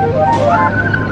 Oh, my God.